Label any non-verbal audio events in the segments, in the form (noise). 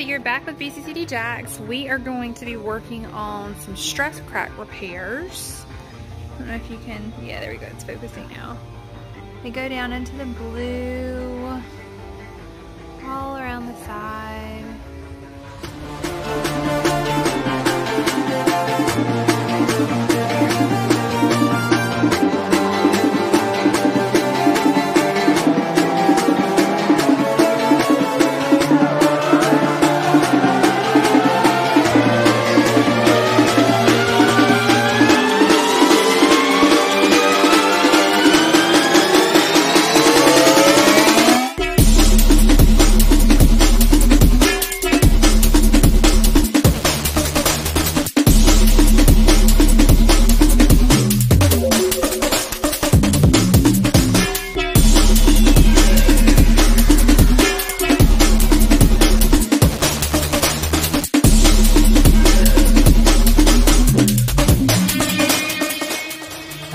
so you're back with BCCD Jax. We are going to be working on some stress crack repairs. I don't know if you can, yeah, there we go, it's focusing now. They go down into the blue, all around the side.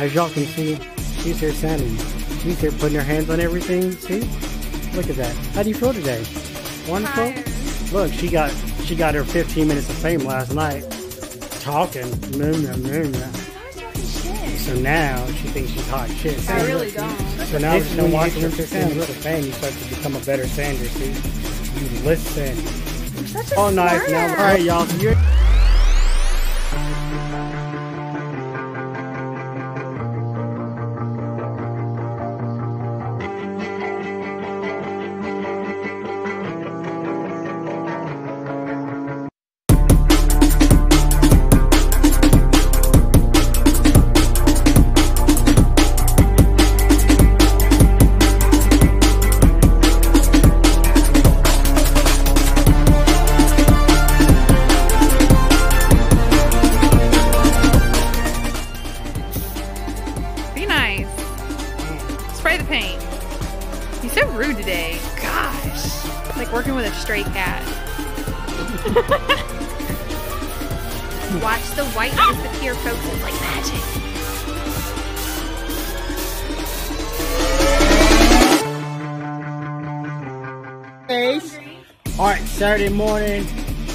As y'all can see, she's here sanding. She's here putting her hands on everything. See? Look at that. How do you feel today? Wonderful? Tired. Look, she got she got her 15 minutes of fame last night. Talking. So now she thinks she's hot shit. I really don't. So now she's gonna watch her 15 minutes of fame. You start to become a better sander, see? You listen. All nice now. Alright, y'all. So you're He's so rude today. Gosh. It's like working with a stray cat. (laughs) Watch the white ah! disappear, folks. It's like magic. face. Alright, Saturday morning.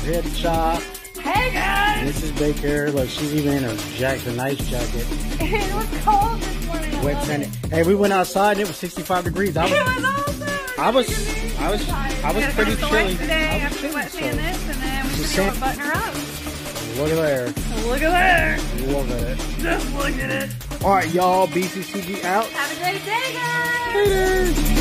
We're at the shop. Hey guys! Mrs. Baker, look, she's even in her jacket, a nice jacket. (laughs) It was cold this morning. I Wet love sanded. Hey, we went outside and it was 65 degrees. I It was, was awesome. I was, I was, I was pretty finish the legs chilly. Today I was after we wet chilly, sand this, and then we Just button her up. look at there. Look at there. At it. Just look at it. Alright, y'all, BCCD out. Have a great day, guys. Later.